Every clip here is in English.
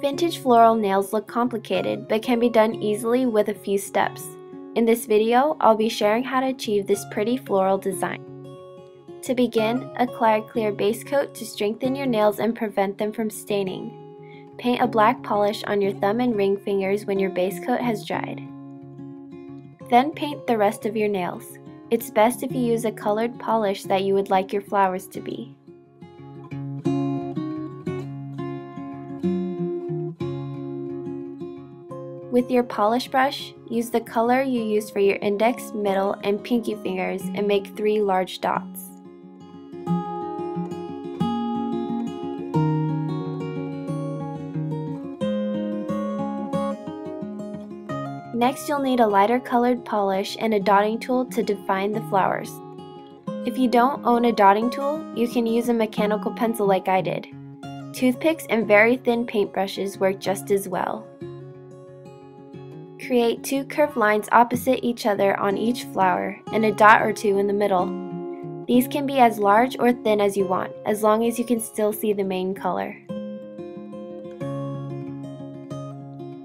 Vintage floral nails look complicated but can be done easily with a few steps. In this video, I'll be sharing how to achieve this pretty floral design. To begin, apply a clear base coat to strengthen your nails and prevent them from staining. Paint a black polish on your thumb and ring fingers when your base coat has dried. Then paint the rest of your nails. It's best if you use a colored polish that you would like your flowers to be. With your polish brush, use the color you used for your index, middle, and pinky fingers and make three large dots. Next you'll need a lighter colored polish and a dotting tool to define the flowers. If you don't own a dotting tool, you can use a mechanical pencil like I did. Toothpicks and very thin paintbrushes work just as well. Create two curved lines opposite each other on each flower and a dot or two in the middle. These can be as large or thin as you want, as long as you can still see the main color.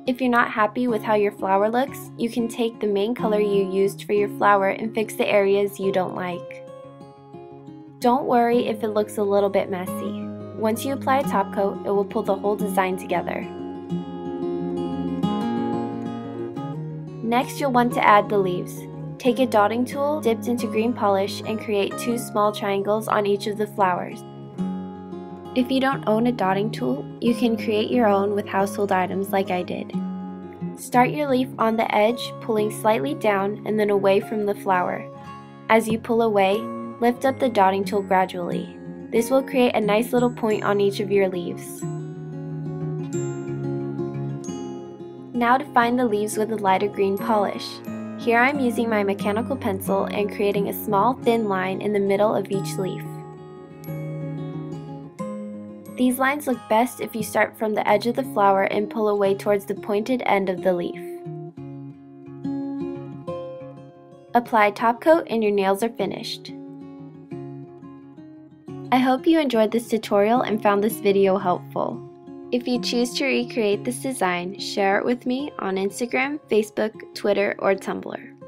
If you're not happy with how your flower looks, you can take the main color you used for your flower and fix the areas you don't like. Don't worry if it looks a little bit messy. Once you apply a top coat, it will pull the whole design together. Next, you'll want to add the leaves. Take a dotting tool dipped into green polish and create two small triangles on each of the flowers. If you don't own a dotting tool, you can create your own with household items like I did. Start your leaf on the edge, pulling slightly down and then away from the flower. As you pull away, lift up the dotting tool gradually. This will create a nice little point on each of your leaves. Now to find the leaves with a lighter green polish. Here I'm using my mechanical pencil and creating a small thin line in the middle of each leaf. These lines look best if you start from the edge of the flower and pull away towards the pointed end of the leaf. Apply top coat and your nails are finished. I hope you enjoyed this tutorial and found this video helpful. If you choose to recreate this design, share it with me on Instagram, Facebook, Twitter, or Tumblr.